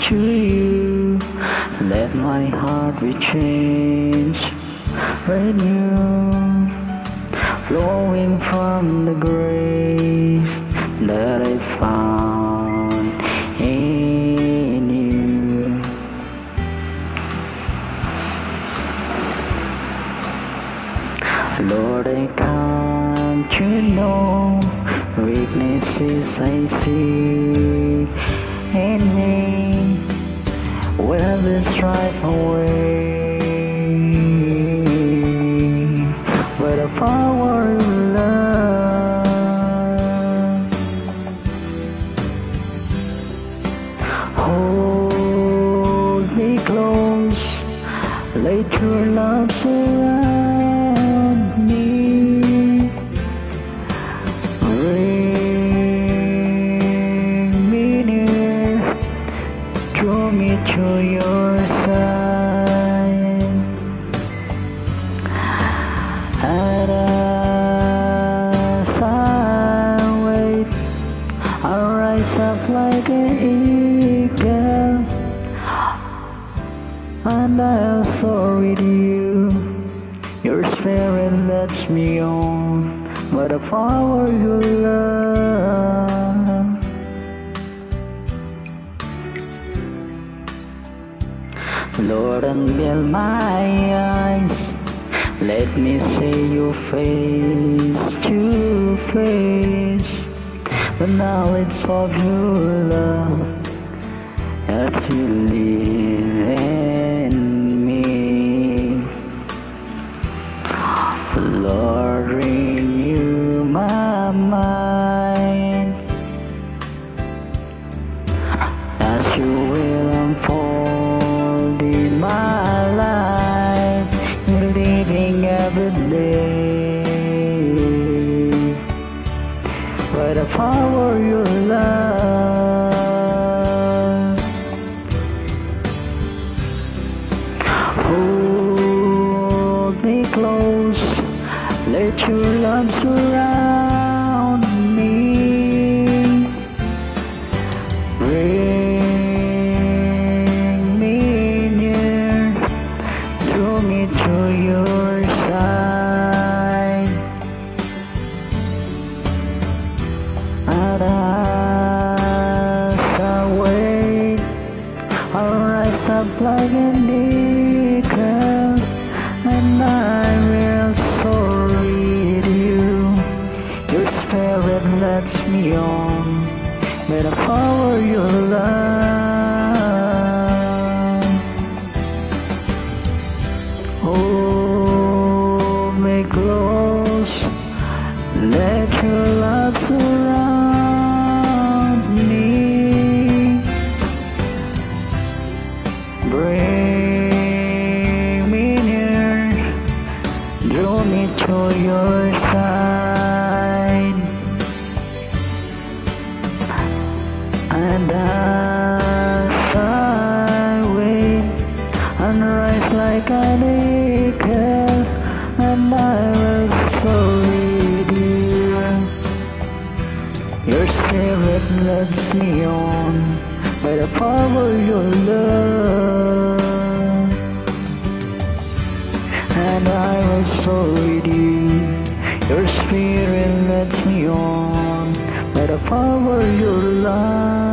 to you. Let my heart be changed, renewed, flowing from the grace that I found in you. Lord, I come to know weaknesses I see in me. Will the strife away? But the power of love hold me close, let your love surround draw me to your side. And as I wait, I rise up like an eagle, and I'll soar with you. Your spirit lets me on, by the power you love. Lord, unveil my eyes. Let me see your face to face. The knowledge of your love that day by the power of your love. Hold me close, let your love surround I'll rise up like an eagle, and I will with you. Your spirit lets me on, the power of your love. Hold to your side, and as I wait and rise like an eagle, and I will with you. Your spirit leads me on by the power of your love. And I with you. Your spirit leads me on the power of your love.